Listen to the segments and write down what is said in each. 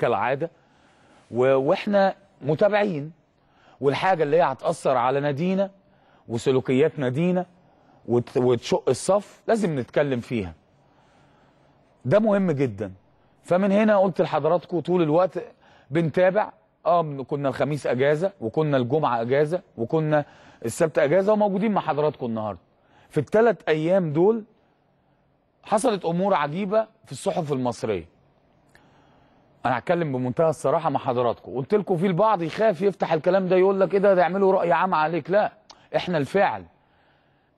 كالعادة. وإحنا متابعين. والحاجة اللي هي هتأثر على نادينا وسلوكيات نادينا وت- وتشق الصف لازم نتكلم فيها. ده مهم جدا. فمن هنا قلت لحضراتكم طول الوقت بنتابع. آه كنا الخميس أجازة وكنا الجمعة أجازة وكنا السبت أجازة وموجودين مع حضراتكم النهارده. في الثلاث أيام دول حصلت أمور عجيبة في الصحف المصرية. أنا هتكلم بمنتهى الصراحة مع حضراتكم. قلت لكم في البعض يخاف يفتح الكلام ده يقول لك إيه ده يعملوا رأي عام عليك. لا إحنا الفعل.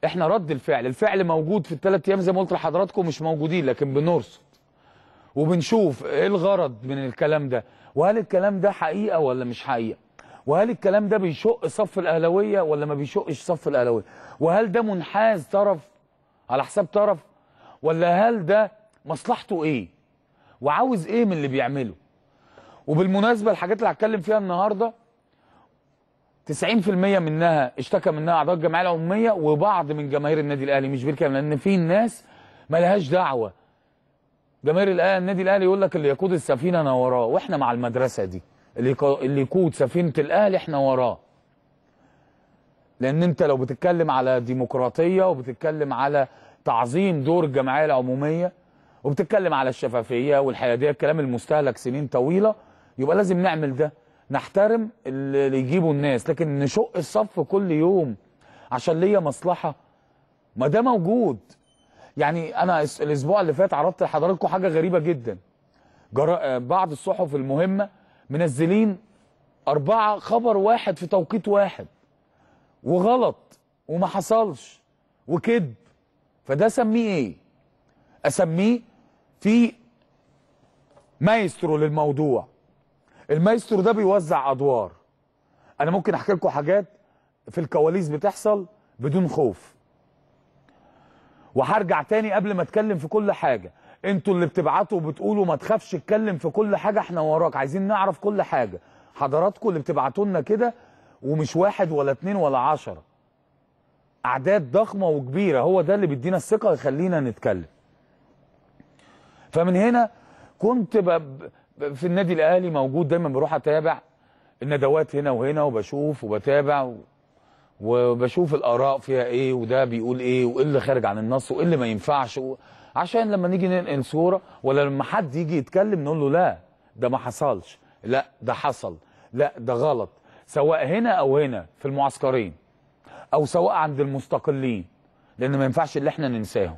إحنا رد الفعل. الفعل موجود في الثلاث أيام زي ما قلت لحضراتكم مش موجودين لكن بنرصد. وبنشوف إيه الغرض من الكلام ده. وهل الكلام ده حقيقة ولا مش حقيقة؟ وهل الكلام ده بيشق صف الأهلاوية ولا ما بيشقش صف الأهلاوية؟ وهل ده منحاز طرف على حساب طرف؟ ولا هل ده مصلحته إيه؟ وعاوز إيه من اللي بيعمله. وبالمناسبة الحاجات اللي هتكلم فيها النهارده 90% منها اشتكى منها أعضاء الجمعية العمومية وبعض من جماهير النادي الأهلي. مش بالكامل لأن في ناس مالهاش دعوة. جماهير الاهلي النادي الأهلي يقول لك اللي يقود السفينة أنا وراه. وإحنا مع المدرسة دي. اللي يقود سفينة الأهلي إحنا وراه. لأن أنت لو بتتكلم على ديمقراطية وبتتكلم على تعظيم دور الجمعية العمومية وبتتكلم على الشفافية والحياديه الكلام المستهلك سنين طويلة. يبقى لازم نعمل ده نحترم اللي يجيبوا الناس لكن نشق الصف كل يوم عشان ليا مصلحة. ما ده موجود. يعني أنا الأسبوع اللي فات عرضت لحضراتكم حاجة غريبة جدا. بعض الصحف المهمة منزلين أربعة خبر واحد في توقيت واحد. وغلط وما حصلش. وكذب. فده أسميه إيه؟ أسميه في مايسترو للموضوع. المايسترو ده بيوزع أدوار. أنا ممكن أحكي لكم حاجات في الكواليس بتحصل بدون خوف. وهرجع تاني قبل ما أتكلم في كل حاجة. أنتوا اللي بتبعتوا وبتقولوا ما تخافش اتكلم في كل حاجة إحنا وراك. عايزين نعرف كل حاجة. حضراتكم اللي بتبعتوا لنا كده ومش واحد ولا اتنين ولا عشرة. أعداد ضخمة وكبيرة. هو ده اللي بيدينا الثقة يخلينا نتكلم. فمن هنا كنت في النادي الأهلي موجود دايما بروح أتابع الندوات هنا وهنا وبشوف وبتابع. وبشوف الآراء فيها إيه وده بيقول إيه وإيه اللي خارج عن النص وإيه اللي ما ينفعش. عشان لما نيجي ننقل صورة ولا لما حد يجي يتكلم نقول له لا ده ما حصلش لا ده حصل لا ده غلط سواء هنا أو هنا في المعسكرين أو سواء عند المستقلين لأن ما ينفعش اللي إحنا ننساهم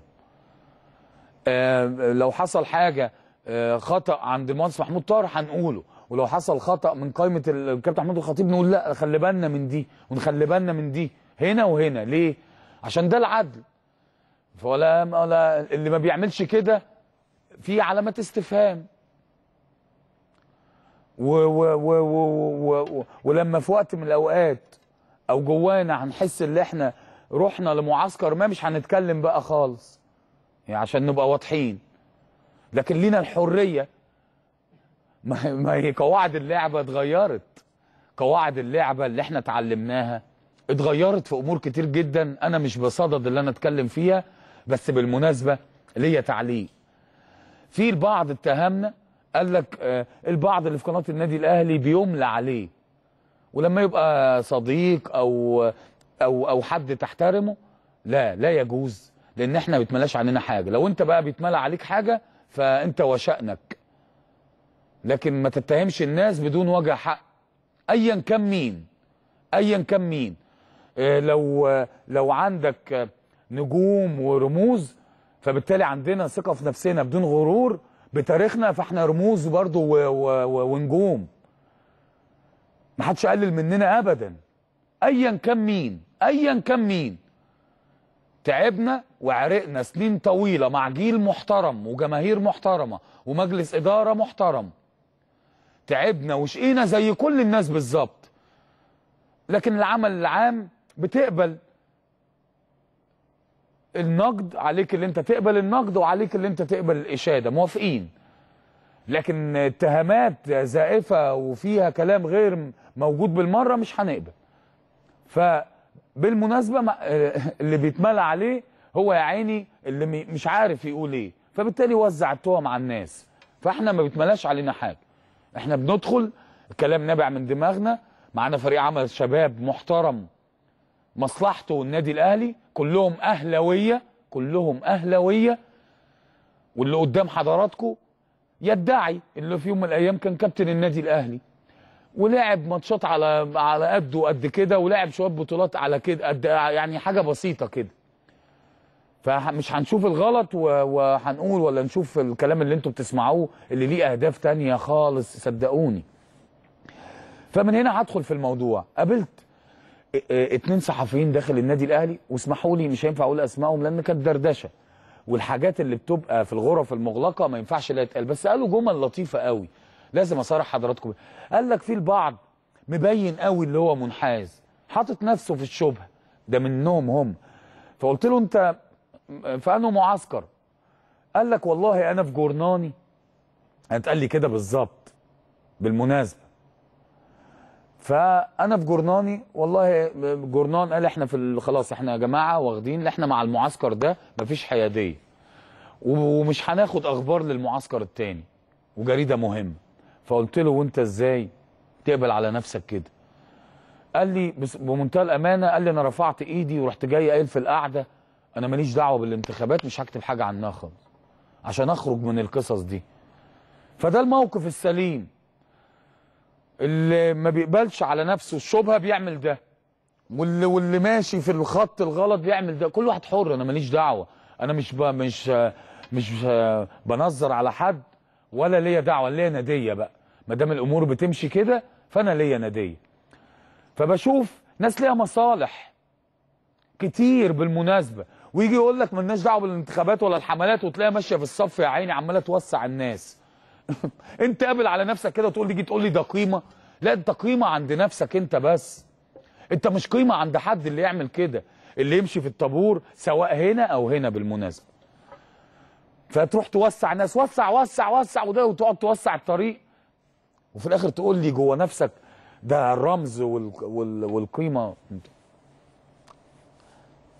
لو حصل حاجة آه خطأ عند المهندس محمود طاهر هنقوله. ولو حصل خطأ من قائمة ال- الكابتن محمود الخطيب نقول لا خلي بالنا من دي ونخلي بالنا من دي هنا وهنا. ليه؟ عشان ده العدل. فولا ولا اللي ما بيعملش كده في علامات استفهام. و و و و و و ولما في وقت من الأوقات أو جوانا هنحس إن إحنا رحنا لمعسكر ما مش هنتكلم بقى خالص. يعني عشان نبقى واضحين. لكن لينا الحرية. ما هي قواعد اللعبة اتغيرت. قواعد اللعبة اللي إحنا اتعلمناها اتغيرت في أمور كتير جدا. أنا مش بصدد اللي أنا اتكلم فيها بس بالمناسبة ليا تعليق. في البعض اتهمنا قال لك آه، البعض اللي في قناة النادي الأهلي بيملى عليه. ولما يبقى صديق أو أو أو حد تحترمه لا لا يجوز لأن إحنا ما بيتملاش علينا حاجة. لو انت بقى بيتملى عليك حاجة فانت وشأنك. لكن ما تتهمش الناس بدون وجه حق. ايا كان مين؟ ايا كان مين؟ آه، لو لو عندك نجوم ورموز فبالتالي عندنا ثقة في نفسنا بدون غرور بتاريخنا فاحنا رموز و- ونجوم. ما حدش قلل مننا ابدا. ايا كان مين؟ ايا كان مين؟ تعبنا وعرقنا سنين طويلة مع جيل محترم وجماهير محترمة ومجلس إدارة محترم. تعبنا وشقينا زي كل الناس بالظبط. لكن العمل العام بتقبل النقد عليك اللي انت تقبل النقد وعليك اللي انت تقبل الإشادة. موافقين. لكن اتهامات زائفة وفيها كلام غير موجود بالمرة مش هنقبل. فبالمناسبة ما- اللي بيتملى عليه هو يا عيني اللي مش عارف يقول إيه. فبالتالي وزع التهم على الناس. فاحنا ما بيتملاش علينا حاجة. إحنا بندخل الكلام نابع من دماغنا. معانا فريق عمل شباب محترم. مصلحته والنادي الأهلي كلهم أهلاوية كلهم أهلاوية. واللي قدام حضراتكم يدعي اللي في يوم من الأيام كان كابتن النادي الأهلي. ولعب ماتشات على على قده قد كده ولعب شوية بطولات على كده قد يعني حاجة بسيطة كده. فمش هنشوف الغلط وهنقول ولا نشوف الكلام اللي أنتوا بتسمعوه اللي ليه أهداف تانية خالص صدقوني. فمن هنا هدخل في الموضوع. قابلت اتنين صحفيين داخل النادي الأهلي واسمحوا لي مش هينفع أقول أسمائهم لأن كانت دردشة. والحاجات اللي بتبقى في الغرف المغلقة ما ينفعش لا يتقال. بس قالوا جمل لطيفة قوي. لازم أصارح حضراتكم. قال لك في البعض مبين قوي اللي هو منحاز. حاطط نفسه في الشبهة. ده منهم هم. فقلت له أنت في انه معسكر. قال لك والله أنا في جورناني. هتقال لي كده بالظبط بالمناسبة. فأنا في جورناني والله جورنان قال إحنا في خلاص إحنا يا جماعة واخدين إحنا مع المعسكر ده مفيش حيادية. ومش هناخد أخبار للمعسكر التاني. وجريدة مهمة. فقلت له وأنت إزاي تقبل على نفسك كده؟ قال لي بمنتهى الأمانة قال لي أنا رفعت إيدي ورحت جاي قايل في القعدة أنا ماليش دعوة بالانتخابات مش هكتب حاجة عنها خالص عشان أخرج من القصص دي. فده الموقف السليم. اللي ما بيقبلش على نفسه الشبهة بيعمل ده. واللي واللي ماشي في الخط الغلط بيعمل ده. كل واحد حر أنا ماليش دعوة. أنا مش ب... مش مش بنظر على حد ولا ليا دعوة ليا نادية بقى. ما دام الأمور بتمشي كده فأنا ليا نادية. فبشوف ناس ليها مصالح كتير بالمناسبة. ويجي يقول لك مالناش دعوة بالانتخابات ولا الحملات وتلاقيها ماشية في الصف يا عيني عمالة توسع الناس. انت قابل على نفسك كده وتقول لي تقول لي ده قيمة؟ لا انت قيمة عند نفسك انت بس. انت مش قيمة عند حد اللي يعمل كده اللي يمشي في الطابور سواء هنا أو هنا بالمناسبة. فتروح توسع الناس وسع وسع وسع وده وتقعد توسع الطريق. وفي الآخر تقول لي جوه نفسك ده الرمز وال... وال... والقيمة.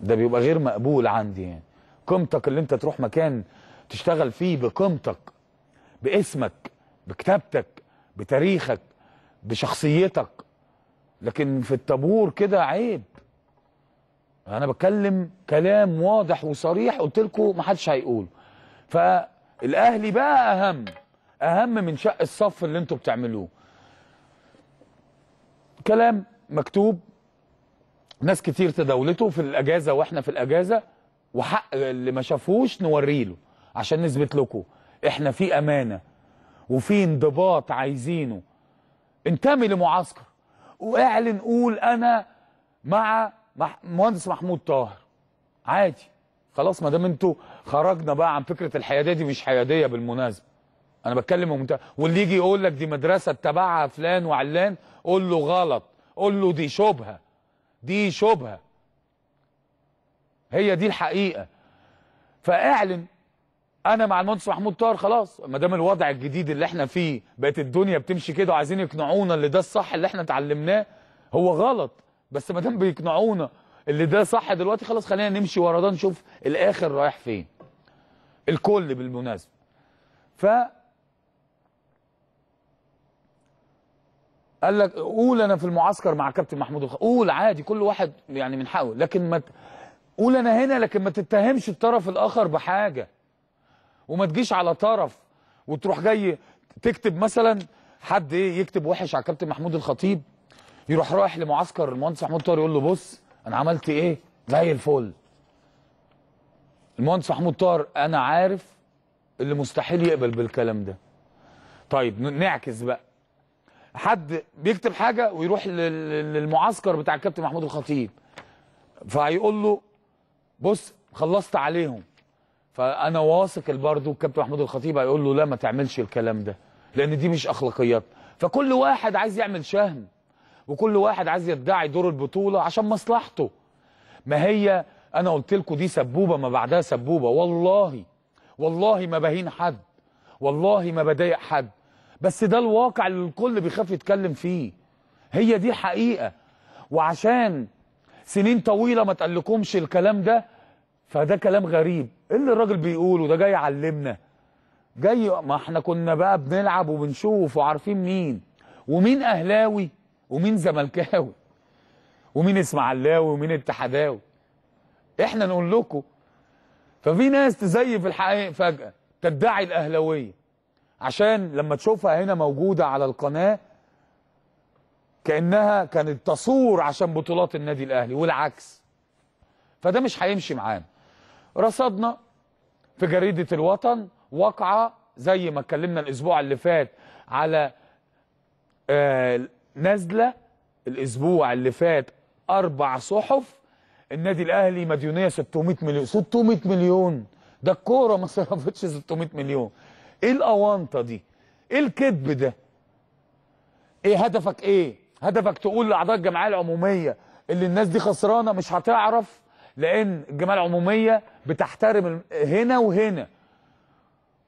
ده بيبقى غير مقبول عندي يعني. قيمتك اللي انت تروح مكان تشتغل فيه بقيمتك باسمك بكتابتك بتاريخك بشخصيتك. لكن في الطابور كده عيب. أنا بتكلم كلام واضح وصريح قلت لكم ما حدش هيقول فالأهلي بقى أهم أهم من شق الصف اللي أنتوا بتعملوه. كلام مكتوب ناس كتير تداولته في الأجازة وإحنا في الأجازة وحق اللي ما شافوش نوري له عشان نثبت لكم إحنا في أمانة وفي انضباط عايزينه. انتمي لمعسكر واعلن قول أنا مع مهندس محمود طاهر. عادي. خلاص ما دام أنتوا خرجنا بقى عن فكرة الحيادية دي مش حيادية بالمناسبة. أنا بتكلم بمنتهى واللي يجي يقول لك دي مدرسة تبعها فلان وعلان قول له غلط. قول له دي شبهة. دي شبهة. هي دي الحقيقة. فاعلن أنا مع المهندس محمود طاهر خلاص. ما دام الوضع الجديد اللي إحنا فيه بقت الدنيا بتمشي كده وعايزين يقنعونا اللي ده الصح اللي إحنا اتعلمناه هو غلط. بس ما دام بيقنعونا اللي ده صح دلوقتي خلاص خلينا نمشي ورا ده نشوف الآخر رايح فين. الكل بالمناسبة. ف قال لك قول أنا في المعسكر مع كابتن محمود الخ... قول عادي كل واحد يعني من حقه لكن ما. قول أنا هنا لكن ما تتهمش الطرف الآخر بحاجة. وما تجيش على طرف وتروح جاي تكتب مثلا حد إيه يكتب وحش على كابتن محمود الخطيب يروح رايح لمعسكر المهندس محمود طاهر يقول له بص أنا عملت إيه؟ زي الفل. المهندس محمود طاهر أنا عارف اللي مستحيل يقبل بالكلام ده. طيب نعكس بقى. حد بيكتب حاجة ويروح لل- للمعسكر بتاع الكابتن محمود الخطيب. فهيقول له بص خلصت عليهم. فأنا واثق برضه الكابتن محمود الخطيب هيقول له لا ما تعملش الكلام ده لأن دي مش أخلاقيات. فكل واحد عايز يعمل شهم وكل واحد عايز يدعي دور البطولة عشان مصلحته. ما هي أنا قلت لكم دي سبوبة ما بعدها سبوبة. والله والله ما بهين حد. والله ما بضايق حد. بس ده الواقع اللي الكل بيخاف يتكلم فيه. هي دي حقيقة. وعشان سنين طويلة ما تقلكمش الكلام ده فده كلام غريب. إيه اللي الراجل بيقوله؟ ده جاي يعلمنا. جاي ما إحنا كنا بقى بنلعب وبنشوف وعارفين مين. ومين أهلاوي؟ ومين زملكاوي؟ ومين إسماعيلاوي؟ ومين اتحداوي إحنا نقول لكم. ففي ناس تزيف الحقائق فجأة تدعي الأهلوية عشان لما تشوفها هنا موجودة على القناة كأنها كانت تصور عشان بطولات النادي الأهلي والعكس. فده مش هيمشي معانا. رصدنا في جريدة الوطن واقعة زي ما اتكلمنا الأسبوع اللي فات على آه نازلة الأسبوع اللي فات أربع صحف. النادي الأهلي مديونية 600 مليون 600 مليون. ده الكورة ما صرفتش 600 مليون. إيه الأونطة دي؟ إيه الكذب ده؟ إيه هدفك إيه؟ هدفك تقول لأعضاء الجمعية العمومية اللي الناس دي خسرانة مش هتعرف لأن الجمعية العمومية بتحترم هنا وهنا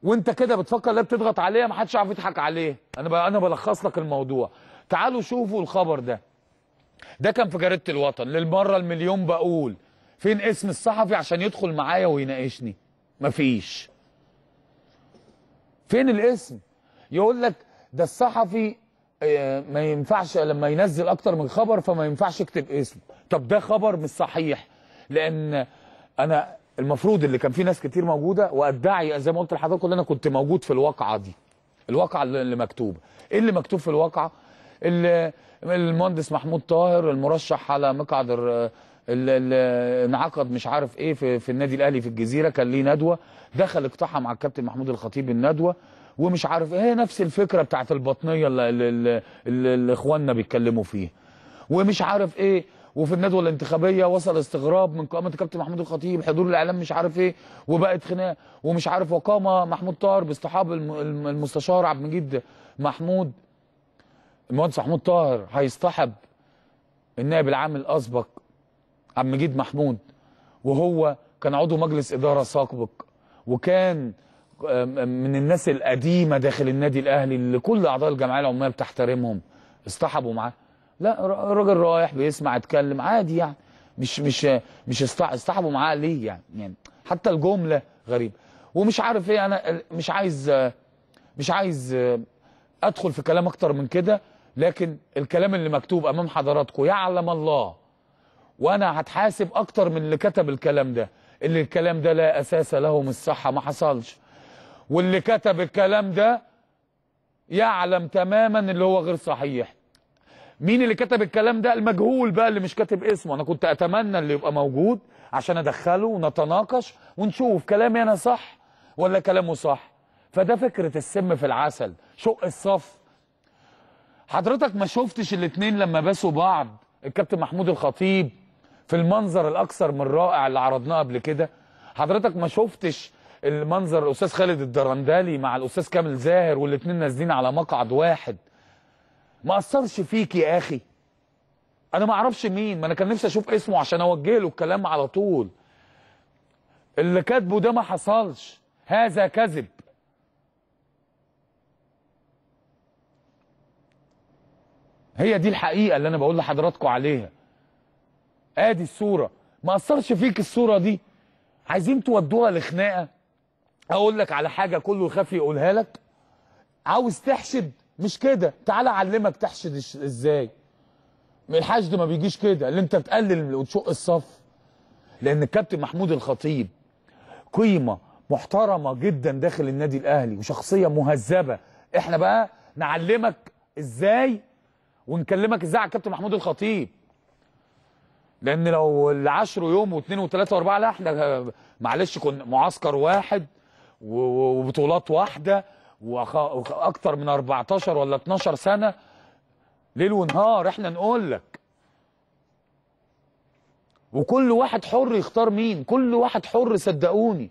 وانت كده بتفكر لا بتضغط عليها ما حدش يعرف يضحك عليه أنا. أنا بلخص لك الموضوع تعالوا شوفوا الخبر ده ده كان في جريدة الوطن للمرة المليون بقول فين اسم الصحفي عشان يدخل معايا ويناقشني مفيش فين الاسم؟ يقول لك ده الصحفي آه، ما ينفعش لما ينزل أكتر من خبر فما ينفعش يكتب اسمه طب ده خبر مش صحيح لأن أنا المفروض اللي كان فيه ناس كتير موجودة وأدعي زي ما قلت لحضراتكم ان أنا كنت موجود في الواقعة دي. الواقعة اللي مكتوبة. إيه اللي مكتوب في الواقعة؟ اللي المهندس محمود طاهر المرشح على مقعد انعقد مش عارف إيه في, في النادي الأهلي في الجزيرة كان ليه ندوة. دخل اقتحم مع الكابتن محمود الخطيب الندوة ومش عارف إيه نفس الفكرة بتاعت البطنية اللي, اللي, اللي, اخواننا بيتكلموا فيها. ومش عارف إيه وفي الندوة الانتخابية وصل استغراب من قائمة الكابتن محمود الخطيب حضور الإعلام مش عارف إيه وبقت خناقة. ومش عارف وقام محمود طاهر باصطحاب الم- الم- المستشار عبد المجيد محمود. المهندس محمود طاهر هيصطحب النائب العام الأسبق عبد المجيد محمود وهو كان عضو مجلس إدارة سابق وكان من الناس القديمة داخل النادي الأهلي اللي كل أعضاء الجمعية العمومية بتحترمهم اصطحبوا معاه. لا الراجل رايح بيسمع يتكلم عادي يعني مش مش مش اصطح- اصطحبوا معاه ليه يعني؟ يعني حتى الجملة غريبة. ومش عارف إيه أنا مش عايز مش عايز أدخل في كلام أكتر من كده لكن الكلام اللي مكتوب أمام حضراتكم يعلم الله وأنا هتحاسب أكتر من اللي كتب الكلام ده. اللي الكلام ده لا أساس له من الصحة ما حصلش. واللي كتب الكلام ده يعلم تماما اللي هو غير صحيح. مين اللي كتب الكلام ده؟ المجهول بقى اللي مش كاتب اسمه. أنا كنت أتمنى اللي يبقى موجود عشان أدخله ونتناقش ونشوف كلامي أنا صح ولا كلامه صح. فده فكرة السم في العسل شق الصف. حضرتك ما شفتش الاتنين لما باسوا بعض؟ الكابتن محمود الخطيب في المنظر الأكثر من رائع اللي عرضناه قبل كده. حضرتك ما شفتش المنظر الأستاذ خالد الدرندلي مع الأستاذ كامل زاهر والاتنين نازلين على مقعد واحد؟ ما أثرش فيك يا أخي. أنا ما أعرفش مين ما أنا كان نفسي أشوف اسمه عشان أوجه له الكلام على طول. اللي كاتبه ده ما حصلش. هذا كذب. هي دي الحقيقة اللي أنا بقول لحضراتكم عليها. ادي الصورة. ما اثرش فيك الصورة دي. عايزين تودوها لخناقه؟ أقول لك على حاجة كله يخاف يقولها لك. عاوز تحشد؟ مش كده. تعالى اعلمك تحشد إزاي. الحشد ما بيجيش كده. اللي انت تقلل وتشق الصف. لأن الكابتن محمود الخطيب قيمة محترمة جدا داخل النادي الأهلي وشخصية مهذبة. إحنا بقى نعلمك إزاي ونكلمك إزاي على الكابتن محمود الخطيب. لأن لو العشر يوم واثنين وثلاثة واربعة لا إحنا معلش كنا معسكر واحد وبطولات واحدة وأكتر من 14 ولا 12 سنة. ليل ونهار إحنا نقول لك. وكل واحد حر يختار مين كل واحد حر صدقوني.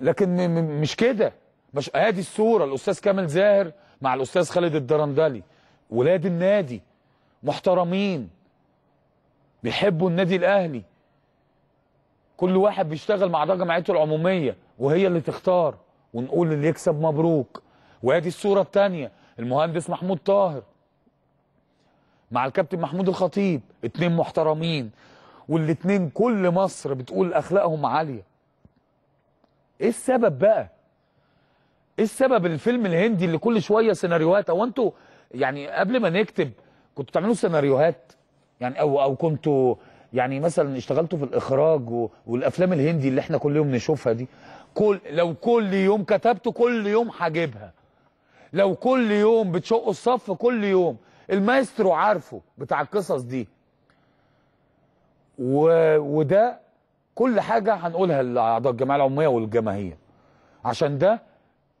لكن مش كده. مش ادي الصورة الأستاذ كامل زاهر مع الأستاذ خالد الدرندلي ولاد النادي محترمين. بيحبوا النادي الأهلي. كل واحد بيشتغل مع اعضاء جمعيته العمومية وهي اللي تختار ونقول اللي يكسب مبروك. وآدي الصورة الثانية المهندس محمود طاهر مع الكابتن محمود الخطيب اتنين محترمين. والاتنين كل مصر بتقول أخلاقهم عالية. إيه السبب بقى؟ إيه السبب الفيلم الهندي اللي كل شوية سيناريوهات؟ أو أنتوا يعني قبل ما نكتب كنتوا بتعملوا سيناريوهات؟ يعني أو أو كنتوا يعني مثلا اشتغلتوا في الإخراج والأفلام الهندي اللي إحنا كل يوم نشوفها دي كل لو كل يوم كتبت كل يوم هجيبها. لو كل يوم بتشقوا الصف كل يوم. المايسترو عارفه بتاع القصص دي. و... وده كل حاجة هنقولها لأعضاء الجمعية العمومية والجماهير. عشان ده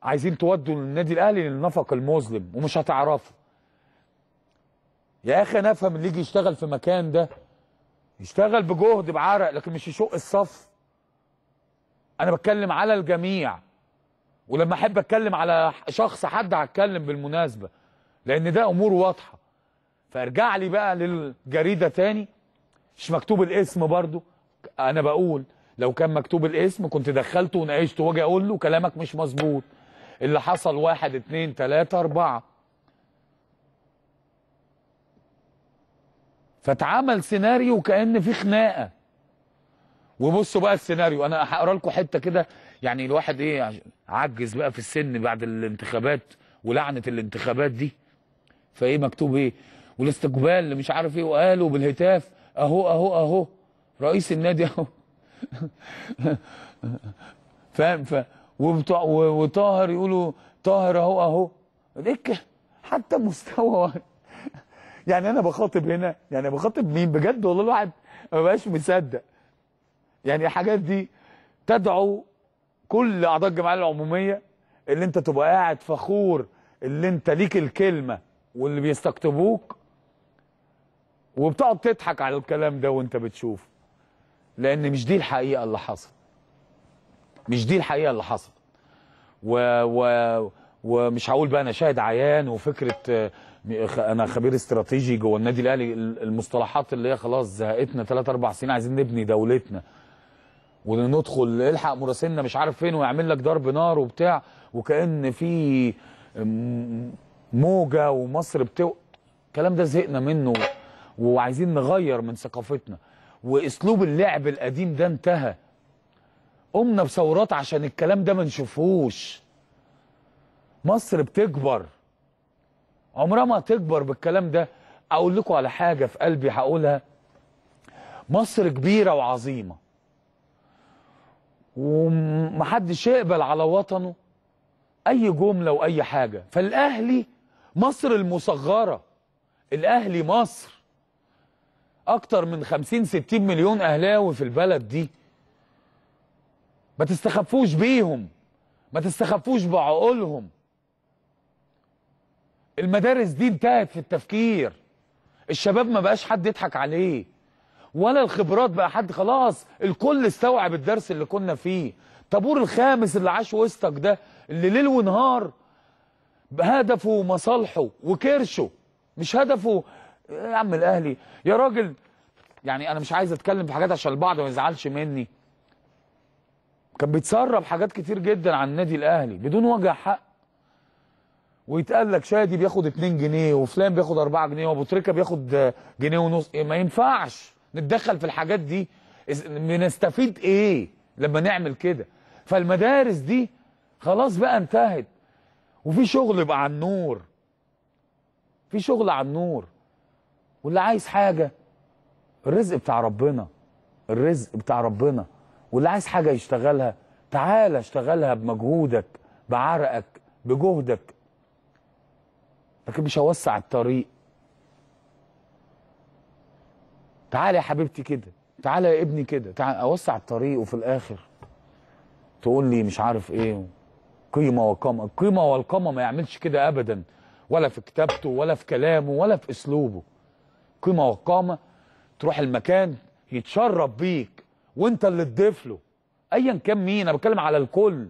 عايزين تودوا النادي الأهلي للنفق المظلم ومش هتعرفوا يا أخي أنا أفهم اللي يجي يشتغل في مكان ده يشتغل بجهد بعرق لكن مش يشق الصف. أنا بتكلم على الجميع. ولما أحب أتكلم على شخص حد هتكلم بالمناسبة لأن ده أمور واضحة. فارجع لي بقى للجريدة تاني. مش مكتوب الاسم برضو. أنا بقول لو كان مكتوب الاسم كنت دخلته وناقشته واجي أقول له كلامك مش مظبوط. اللي حصل واحد اتنين تلاتة أربعة. فاتعمل سيناريو كأن في خناقة. وبصوا بقى السيناريو أنا هقرأ لكم حتة كده يعني الواحد إيه عجز بقى في السن بعد الانتخابات ولعنة الانتخابات دي. فإيه مكتوب إيه؟ والاستقبال مش عارف إيه وقالوا بالهتاف أهو أهو أهو رئيس النادي أهو. فاهم؟ ف وطاهر يقولوا طاهر أهو أهو. ديك حتى مستوى يعني أنا بخاطب هنا يعني بخاطب مين؟ بجد والله الواحد ما بقاش مصدق. يعني الحاجات دي تدعو كل أعضاء الجمعية العمومية اللي أنت تبقى قاعد فخور اللي أنت ليك الكلمة واللي بيستقطبوك وبتقعد تضحك على الكلام ده وأنت بتشوف. لأن مش دي الحقيقة اللي حصل. مش دي الحقيقة اللي حصل. و و ومش هقول بقى أنا شاهد عيان وفكرة أنا خبير استراتيجي جوه النادي الأهلي. ال- المصطلحات اللي هي خلاص زهقتنا 3 4 سنين عايزين نبني دولتنا. وندخل الحق مراسلنا مش عارف فين ويعمل لك ضرب نار وبتاع وكأن في م- موجة ومصر بتو الكلام ده زهقنا منه وعايزين نغير من ثقافتنا. وأسلوب اللعب القديم ده انتهى. قمنا بثورات عشان الكلام ده ما نشوفهوش. مصر بتكبر. عمرها ما هتكبر بالكلام ده. أقول لكم على حاجة في قلبي هقولها. مصر كبيرة وعظيمة. ومحدش يقبل على وطنه أي جملة وأي حاجة. فالأهلي مصر المصغرة. الأهلي مصر. أكتر من 50 60 مليون أهلاوي في البلد دي. ما تستخفوش بيهم. ما تستخفوش بعقولهم. المدارس دي انتهت في التفكير. الشباب ما بقاش حد يضحك عليه. ولا الخبرات بقى حد خلاص الكل استوعب الدرس اللي كنا فيه. طابور الخامس اللي عاش وسطك ده اللي ليل ونهار هدفه مصالحه وكرشه مش هدفه. يا عم الأهلي يا راجل يعني أنا مش عايز أتكلم في حاجات عشان البعض ما يزعلش مني. كان بيتسرب حاجات كتير جدا عن النادي الأهلي بدون وجه حق. ويتقال لك شادي بياخد 2 جنيه وفلان بياخد 4 جنيه وابو تريكة بياخد جنيه ونص. إيه ما ينفعش. نتدخل في الحاجات دي. بنستفيد إيه لما نعمل كده؟ فالمدارس دي خلاص بقى انتهت. وفي شغل بقى على النور. في شغل على النور. واللي عايز حاجة الرزق بتاع ربنا. الرزق بتاع ربنا. واللي عايز حاجة يشتغلها تعالى اشتغلها بمجهودك بعرقك بجهدك. لكن مش هوسع الطريق. تعالى يا حبيبتي كده. تعالى يا ابني كده. تعالى أوسع الطريق وفي الآخر تقول لي مش عارف إيه قيمة وقامة. القيمه والقامة ما يعملش كده ابدا. ولا في كتابته ولا في كلامه ولا في أسلوبه. قيمة وقامة. تروح المكان يتشرف بيك وأنت اللي تضيف له. ايا كان مين؟ أنا بتكلم على الكل.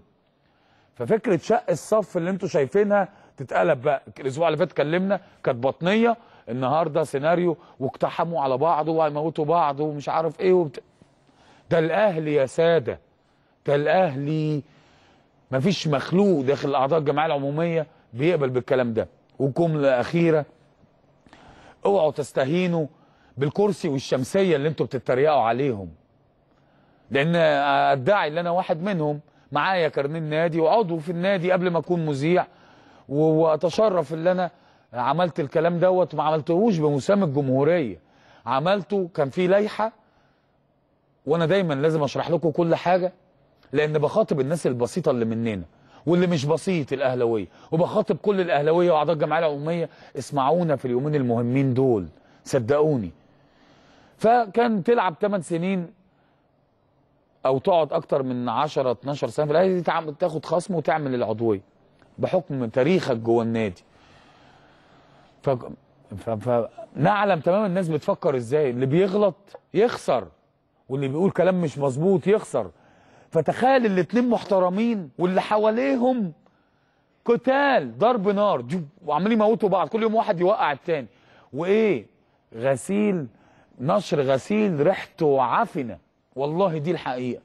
ففكرة شق الصف اللي أنتوا شايفينها تتقلب بقى. الأسبوع اللي فات اتكلمنا كانت بطنية. النهارده سيناريو واقتحموا على بعض وهيموتوا بعض ومش عارف إيه وبت... ده الأهلي يا سادة. ده الأهلي مفيش مخلوق داخل أعضاء الجمعية العمومية بيقبل بالكلام ده. وجملة أخيرة اوعوا تستهينوا بالكرسي والشمسية اللي أنتوا بتتريقوا عليهم. لأن أدعي إن أنا واحد منهم معايا كارنيه النادي وعضو في النادي قبل ما أكون مذيع. واتشرف ان أنا عملت الكلام دوت وما عملتهوش بمسمى الجمهورية. عملته كان في لائحة وأنا دايما لازم أشرح لكم كل حاجة لأن بخاطب الناس البسيطة اللي مننا واللي مش بسيط الأهلاوية. وبخاطب كل الأهلاوية وأعضاء الجمعية العمومية اسمعونا في اليومين المهمين دول صدقوني. فكان تلعب 8 سنين أو تقعد أكتر من 10 12 سنة في الأهلي تاخد خصم وتعمل العضوية. بحكم تاريخك جوه النادي. ف... ف... فنعلم تماما الناس بتفكر إزاي. اللي بيغلط يخسر واللي بيقول كلام مش مظبوط يخسر. فتخيل الاتنين محترمين واللي حواليهم قتال ضرب نار وعمالين يموتوا بعض. كل يوم واحد يوقع التاني. وإيه؟ غسيل نشر غسيل ريحته عفنه والله دي الحقيقة.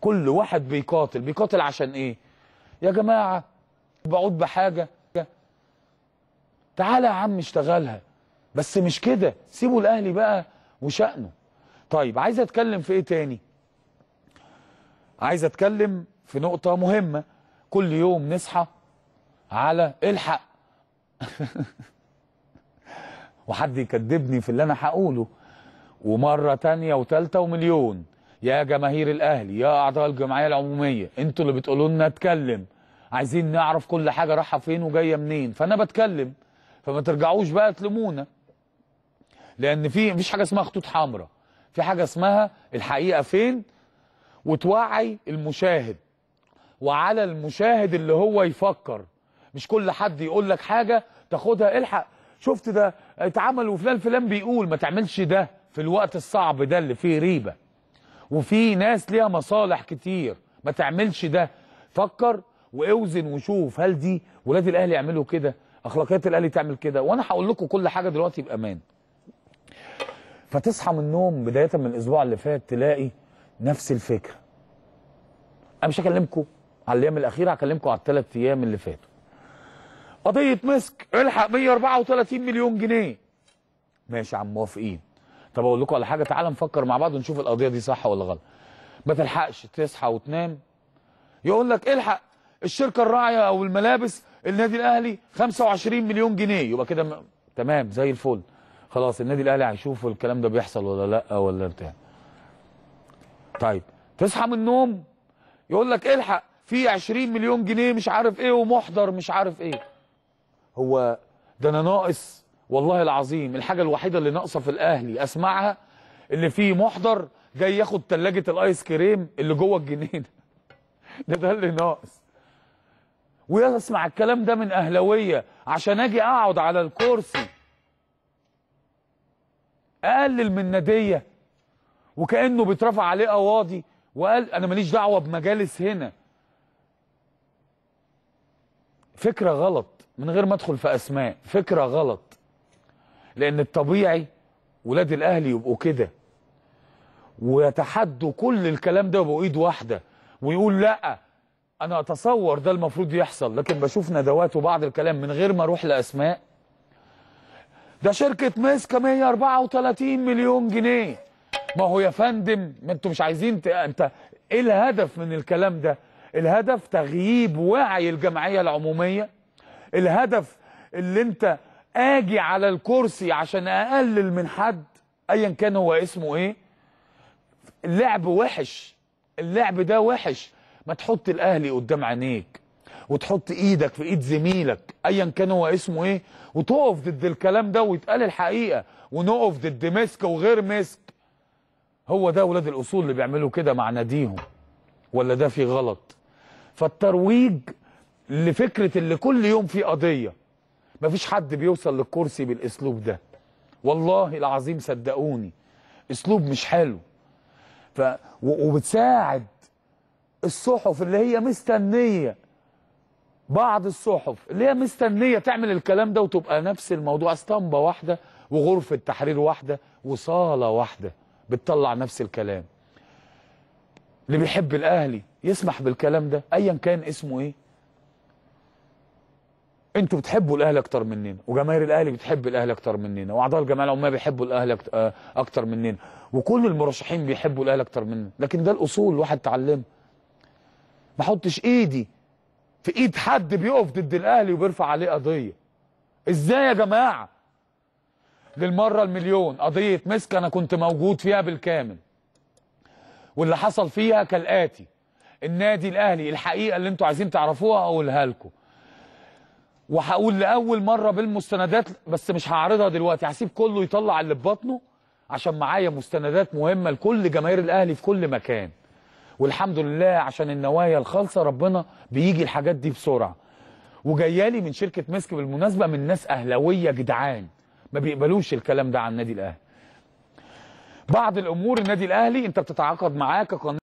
كل واحد بيقاتل. بيقاتل عشان إيه؟ يا جماعة بعود بحاجة. تعالى يا عم اشتغلها. بس مش كده. سيبوا الاهلي بقى وشأنه. طيب عايز أتكلم في إيه تاني؟ عايز أتكلم في نقطة مهمة. كل يوم نصحى على الحق. وحد يكذبني في اللي أنا هقوله. ومرة تانية وتالتة ومليون. يا جماهير الاهلي يا أعضاء الجمعية العمومية أنتوا اللي بتقولوا لنا اتكلم. عايزين نعرف كل حاجة رايحة فين وجاية منين. فأنا بتكلم فما ترجعوش بقى تلومونا. لأن في مفيش حاجة اسمها خطوط حمراء. في حاجة اسمها الحقيقة فين؟ وتوعي المشاهد. وعلى المشاهد اللي هو يفكر. مش كل حد يقول لك حاجة تاخدها الحق. شفت ده؟ اتعمل وفلان فلان بيقول. ما تعملش ده في الوقت الصعب ده اللي فيه ريبة. وفي ناس ليها مصالح كتير. ما تعملش ده. فكر واوزن وشوف هل دي ولاد الاهلي يعملوا كده؟ اخلاقيات الاهلي تعمل كده؟ وأنا هقول لكم كل حاجة دلوقتي بأمان. فتصحى من النوم بداية من الأسبوع اللي فات تلاقي نفس الفكرة. أنا مش هكلمكم على الأيام الأخيرة هكلمكم على الثلاث أيام اللي فاتوا. قضية مسك الحق 134 مليون جنيه. ماشي يا عم موافقين. طب أقول لكم على حاجة تعالى نفكر مع بعض ونشوف القضية دي صح ولا غلط. ما تلحقش تصحى وتنام. يقول لك الحق الشركة الراعية أو الملابس النادي الأهلي 25 مليون جنيه. يبقى كده. تمام زي الفل. خلاص النادي الأهلي هيشوف الكلام ده بيحصل ولا لأ ولا بتاع طيب تصحى من النوم يقول لك الحق في 20 مليون جنيه مش عارف إيه ومحضر مش عارف إيه. هو ده أنا ناقص والله العظيم. الحاجة الوحيدة اللي ناقصة في الأهلي أسمعها اللي فيه محضر جاي ياخد ثلاجه الآيس كريم اللي جوه الجنينة. ده ده اللي ناقص. ويسمع الكلام ده من أهلاوية عشان أجي أقعد على الكرسي. اقلل من ناديه وكأنه بيترفع عليه قواضي وقال أنا ماليش دعوة بمجالس هنا. فكرة غلط من غير ما أدخل في أسماء فكرة غلط. لأن الطبيعي ولاد الاهلي يبقوا كده. ويتحدوا كل الكلام ده ويبقوا إيد واحدة ويقول لأ أنا أتصور ده المفروض يحصل لكن بشوف ندوات وبعض الكلام من غير ما أروح لأسماء. ده شركة مسكه 134 مليون جنيه. ما هو يا فندم ما أنتوا مش عايزين ت... أنت إيه الهدف من الكلام ده؟ الهدف تغييب وعي الجمعية العمومية. الهدف اللي أنت آجي على الكرسي عشان أقلل من حد ايا كان هو اسمه إيه. اللعب وحش اللعب ده وحش. ما تحط الأهلي قدام عينيك وتحط إيدك في إيد زميلك ايا كان هو اسمه إيه وتقف ضد الكلام ده ويتقال الحقيقة ونقف ضد مسك وغير مسك. هو ده ولاد الأصول اللي بيعملوا كده مع ناديهم. ولا ده في غلط؟ فالترويج لفكرة اللي كل يوم في قضية مفيش حد بيوصل للكرسي بالأسلوب ده. والله العظيم صدقوني أسلوب مش حلو. ف وبتساعد الصحف اللي هي مستنية. بعض الصحف اللي هي مستنية تعمل الكلام ده وتبقى نفس الموضوع اسطمبة واحدة وغرفة تحرير واحدة وصالة واحدة بتطلع نفس الكلام. اللي بيحب الأهلي يسمح بالكلام ده ايا كان اسمه إيه. أنتوا بتحبوا الأهلي أكتر مننا وجماهير الأهلي بتحب الأهلي أكتر مننا وأعضاء الجمعيه العمومية بيحبوا الأهلي آه، أكتر مننا وكل المرشحين بيحبوا الأهلي أكتر مننا. لكن ده الأصول الواحد اتعلمها. ما احطش ايدي في ايد حد بيقف ضد الاهلي وبيرفع عليه قضية. إزاي يا جماعة؟ للمرة المليون. قضية مسك أنا كنت موجود فيها بالكامل. واللي حصل فيها كالآتي. النادي الأهلي الحقيقة اللي أنتوا عايزين تعرفوها أقولها لكم. وهقول لأول مرة بالمستندات بس مش هعرضها دلوقتي. هسيب كله يطلع اللي في بطنه عشان معايا مستندات مهمة لكل جماهير الأهلي في كل مكان. والحمد لله عشان النوايا الخالصة ربنا بيجي الحاجات دي بسرعة. وجايالي من شركة مسك بالمناسبة من ناس أهلاوية جدعان. ما بيقبلوش الكلام ده عن النادي الأهلي. بعض الأمور النادي الأهلي أنت بتتعاقد معاه كقناة